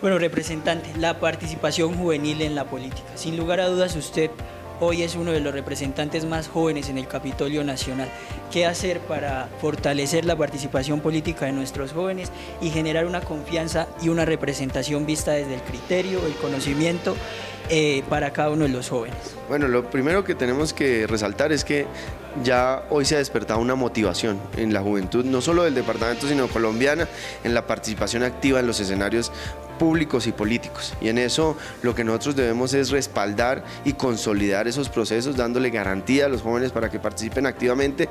Bueno, representante, la participación juvenil en la política. Sin lugar a dudas, usted hoy es uno de los representantes más jóvenes en el Capitolio Nacional. ¿Qué hacer para fortalecer la participación política de nuestros jóvenes y generar una confianza y una representación vista desde el criterio, el conocimiento eh, para cada uno de los jóvenes? Bueno, lo primero que tenemos que resaltar es que ya hoy se ha despertado una motivación en la juventud, no solo del departamento, sino colombiana, en la participación activa en los escenarios públicos y políticos. Y en eso lo que nosotros debemos es respaldar y consolidar esos procesos, dándole garantía a los jóvenes para que participen activamente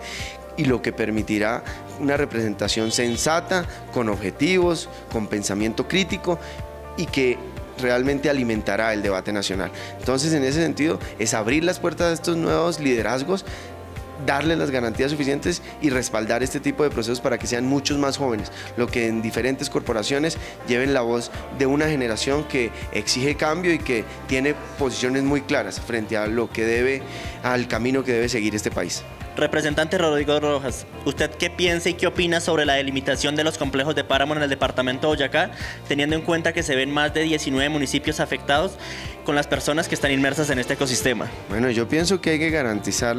y lo que permitirá una representación sensata, con objetivos, con pensamiento crítico y que realmente alimentará el debate nacional. Entonces, en ese sentido, es abrir las puertas a estos nuevos liderazgos darle las garantías suficientes y respaldar este tipo de procesos para que sean muchos más jóvenes, lo que en diferentes corporaciones lleven la voz de una generación que exige cambio y que tiene posiciones muy claras frente a lo que debe, al camino que debe seguir este país. Representante Rodrigo Rojas, ¿usted qué piensa y qué opina sobre la delimitación de los complejos de páramo en el departamento de Boyacá, teniendo en cuenta que se ven más de 19 municipios afectados con las personas que están inmersas en este ecosistema? Bueno, yo pienso que hay que garantizar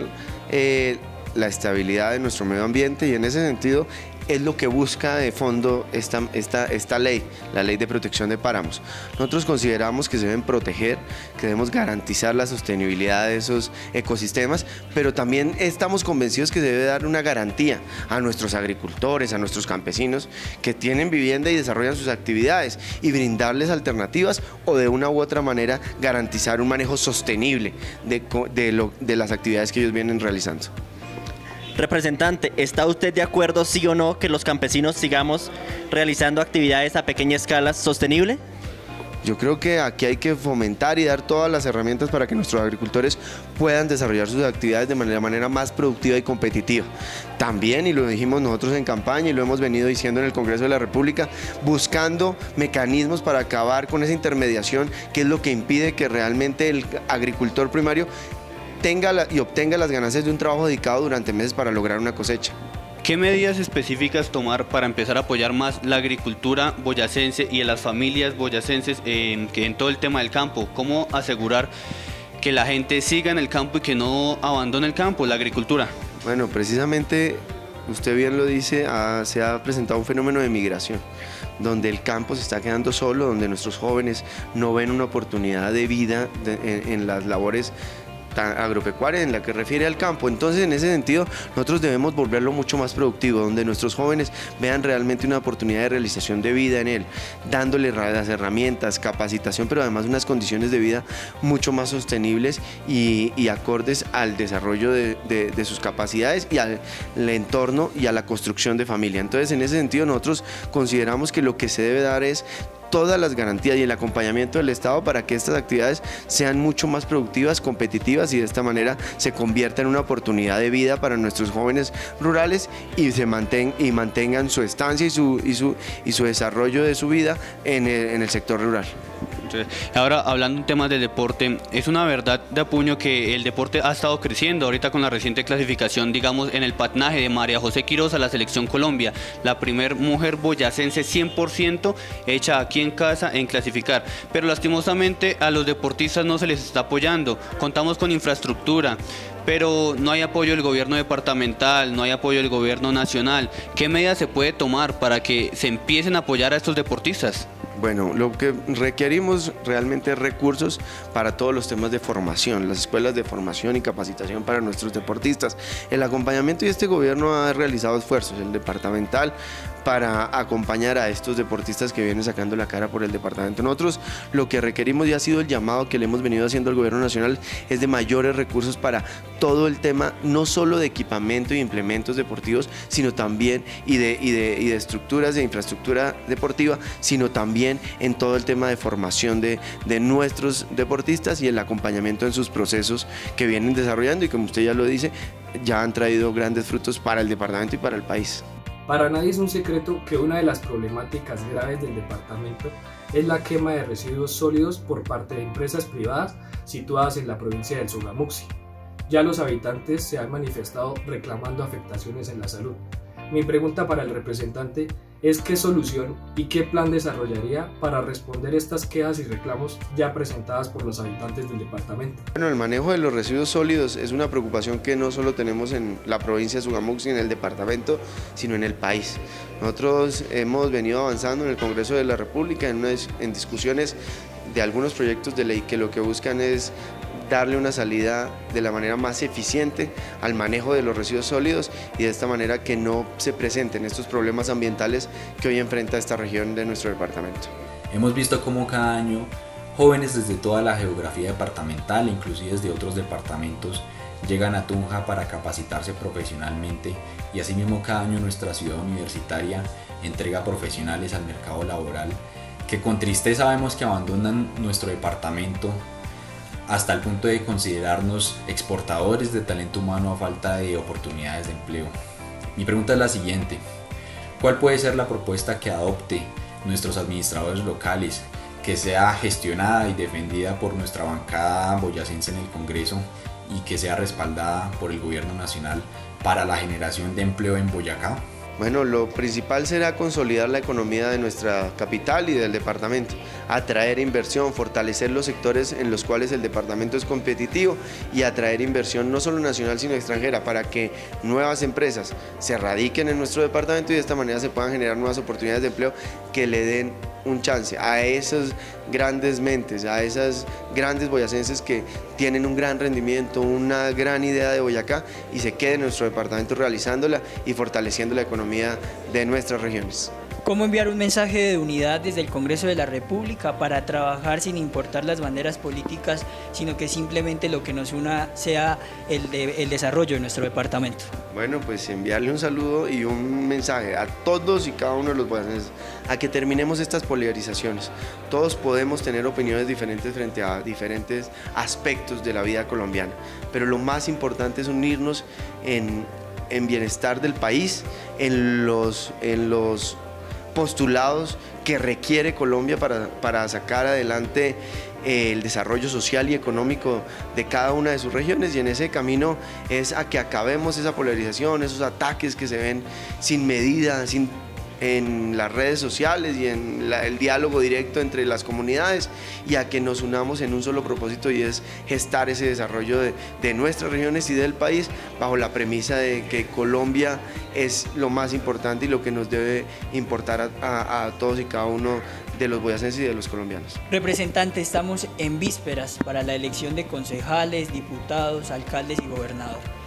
eh, la estabilidad de nuestro medio ambiente y en ese sentido es lo que busca de fondo esta, esta, esta ley, la ley de protección de páramos. Nosotros consideramos que se deben proteger, que debemos garantizar la sostenibilidad de esos ecosistemas, pero también estamos convencidos que se debe dar una garantía a nuestros agricultores, a nuestros campesinos que tienen vivienda y desarrollan sus actividades y brindarles alternativas o de una u otra manera garantizar un manejo sostenible de, de, de las actividades que ellos vienen realizando. Representante, ¿está usted de acuerdo, sí o no, que los campesinos sigamos realizando actividades a pequeña escala sostenible? Yo creo que aquí hay que fomentar y dar todas las herramientas para que nuestros agricultores puedan desarrollar sus actividades de manera, más productiva y competitiva. También, y lo dijimos nosotros en campaña y lo hemos venido diciendo en el Congreso de la República, buscando mecanismos para acabar con esa intermediación que es lo que impide que realmente el agricultor primario tenga y obtenga las ganancias de un trabajo dedicado durante meses para lograr una cosecha. ¿Qué medidas específicas tomar para empezar a apoyar más la agricultura boyacense y a las familias boyacenses que en todo el tema del campo? ¿Cómo asegurar que la gente siga en el campo y que no abandone el campo, la agricultura? Bueno, precisamente usted bien lo dice, se ha presentado un fenómeno de migración, donde el campo se está quedando solo, donde nuestros jóvenes no ven una oportunidad de vida en, las labores agropecuaria en la que refiere al campo. Entonces, en ese sentido, nosotros debemos volverlo mucho más productivo, donde nuestros jóvenes vean realmente una oportunidad de realización de vida en él, dándole las herramientas, capacitación, pero además unas condiciones de vida mucho más sostenibles y, acordes al desarrollo de, de sus capacidades y al entorno y a la construcción de familia. Entonces, en ese sentido, nosotros consideramos que lo que se debe dar es todas las garantías y el acompañamiento del Estado para que estas actividades sean mucho más productivas, competitivas y de esta manera se convierta en una oportunidad de vida para nuestros jóvenes rurales y se y mantengan su estancia y su, y su, y su desarrollo de su vida en el sector rural. Ahora, hablando en temas del deporte, es una verdad de apuño que el deporte ha estado creciendo ahorita con la reciente clasificación, digamos, en el patinaje de María José Quiroz a la Selección Colombia, la primer mujer boyacense 100% hecha aquí en casa en clasificar. Pero lastimosamente a los deportistas no se les está apoyando. Contamos con infraestructura, pero no hay apoyo del gobierno departamental, no hay apoyo del gobierno nacional. ¿Qué medidas se puede tomar para que se empiecen a apoyar a estos deportistas? Bueno, lo que requerimos realmente es recursos para todos los temas de formación, las escuelas de formación y capacitación para nuestros deportistas. El acompañamiento y este gobierno ha realizado esfuerzos, el departamental, para acompañar a estos deportistas que vienen sacando la cara por el departamento. Nosotros lo que requerimos y ha sido el llamado que le hemos venido haciendo al gobierno nacional es de mayores recursos para todo el tema, no solo de equipamiento y implementos deportivos, sino también y de, y de, y de estructuras de infraestructura deportiva, sino también en todo el tema de formación de, de nuestros deportistas y el acompañamiento en sus procesos que vienen desarrollando y como usted ya lo dice, ya han traído grandes frutos para el departamento y para el país. Para nadie es un secreto que una de las problemáticas graves del departamento es la quema de residuos sólidos por parte de empresas privadas situadas en la provincia del Sogamuxi. Ya los habitantes se han manifestado reclamando afectaciones en la salud. Mi pregunta para el representante es qué solución y qué plan desarrollaría para responder estas quejas y reclamos ya presentadas por los habitantes del departamento. Bueno, el manejo de los residuos sólidos es una preocupación que no solo tenemos en la provincia de Sugamuxi, en el departamento, sino en el país. Nosotros hemos venido avanzando en el Congreso de la República en, en discusiones de algunos proyectos de ley que lo que buscan es darle una salida de la manera más eficiente al manejo de los residuos sólidos y de esta manera que no se presenten estos problemas ambientales que hoy enfrenta esta región de nuestro departamento. Hemos visto cómo cada año jóvenes desde toda la geografía departamental, inclusive desde otros departamentos, llegan a Tunja para capacitarse profesionalmente y asimismo cada año nuestra ciudad universitaria entrega profesionales al mercado laboral que con tristeza vemos que abandonan nuestro departamento hasta el punto de considerarnos exportadores de talento humano a falta de oportunidades de empleo. Mi pregunta es la siguiente. ¿Cuál puede ser la propuesta que adopte nuestros administradores locales, que sea gestionada y defendida por nuestra bancada boyacense en el Congreso y que sea respaldada por el Gobierno Nacional para la generación de empleo en Boyacá? Bueno, lo principal será consolidar la economía de nuestra capital y del departamento, atraer inversión, fortalecer los sectores en los cuales el departamento es competitivo y atraer inversión no solo nacional sino extranjera para que nuevas empresas se radiquen en nuestro departamento y de esta manera se puedan generar nuevas oportunidades de empleo que le den un chance a esas grandes mentes, a esas grandes boyacenses que tienen un gran rendimiento, una gran idea de Boyacá y se queden en nuestro departamento realizándola y fortaleciendo la economía de nuestras regiones. ¿Cómo enviar un mensaje de unidad desde el Congreso de la República para trabajar sin importar las banderas políticas, sino que simplemente lo que nos una sea el, el desarrollo de nuestro departamento? Bueno, pues enviarle un saludo y un mensaje a todos y cada uno de los boyacenses a que terminemos estas polarizaciones. Todos podemos tener opiniones diferentes frente a diferentes aspectos de la vida colombiana, pero lo más importante es unirnos en, en bienestar del país, en los, en los postulados que requiere Colombia para, para sacar adelante eh, el desarrollo social y económico de cada una de sus regiones. Y en ese camino es a que acabemos esa polarización, esos ataques que se ven sin medida, sin en las redes sociales y en el diálogo directo entre las comunidades y a que nos unamos en un solo propósito y es gestar ese desarrollo de, nuestras regiones y del país bajo la premisa de que Colombia es lo más importante y lo que nos debe importar a, todos y cada uno de los boyacenses y de los colombianos. Representante, estamos en vísperas para la elección de concejales, diputados, alcaldes y gobernadores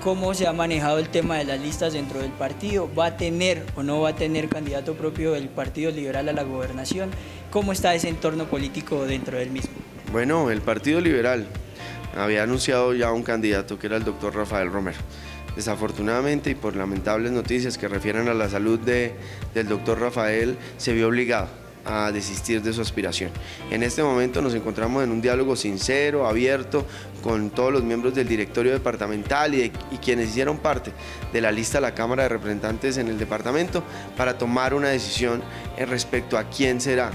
cómo se ha manejado el tema de las listas dentro del partido, va a tener o no va a tener candidato propio del Partido Liberal a la gobernación, cómo está ese entorno político dentro del mismo. Bueno, el Partido Liberal había anunciado ya un candidato que era el doctor Rafael Romero. Desafortunadamente y por lamentables noticias que refieren a la salud de, del doctor Rafael, se vio obligado a desistir de su aspiración. En este momento nos encontramos en un diálogo sincero, abierto, con todos los miembros del directorio departamental y, quienes hicieron parte de la lista de la Cámara de Representantes en el departamento para tomar una decisión respecto a quién será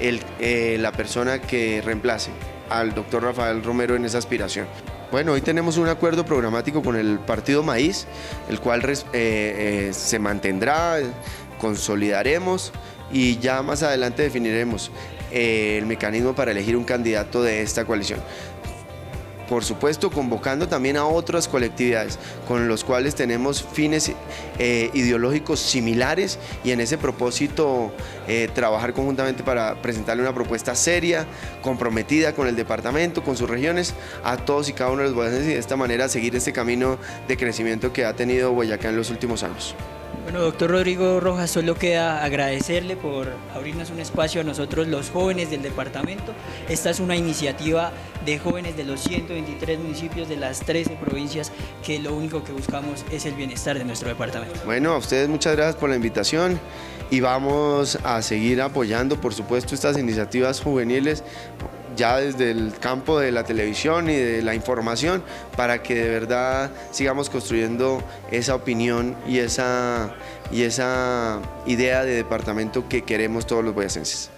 el, eh, la persona que reemplace al doctor Rafael Romero en esa aspiración. Bueno, hoy tenemos un acuerdo programático con el Partido Maíz, el cual eh, eh, se mantendrá, consolidaremos y ya más adelante definiremos eh, el mecanismo para elegir un candidato de esta coalición. Por supuesto, convocando también a otras colectividades con los cuales tenemos fines eh, ideológicos similares y en ese propósito eh, trabajar conjuntamente para presentarle una propuesta seria, comprometida con el departamento, con sus regiones, a todos y cada uno de los boyacenses y de esta manera seguir este camino de crecimiento que ha tenido Boyacá en los últimos años. Bueno, doctor Rodrigo Rojas, solo queda agradecerle por abrirnos un espacio a nosotros los jóvenes del departamento. Esta es una iniciativa de jóvenes de los 123 municipios de las 13 provincias que lo único que buscamos es el bienestar de nuestro departamento. Bueno, a ustedes muchas gracias por la invitación y vamos a seguir apoyando, por supuesto, estas iniciativas juveniles ya desde el campo de la televisión y de la información para que de verdad sigamos construyendo esa opinión y esa, y esa idea de departamento que queremos todos los boyacenses.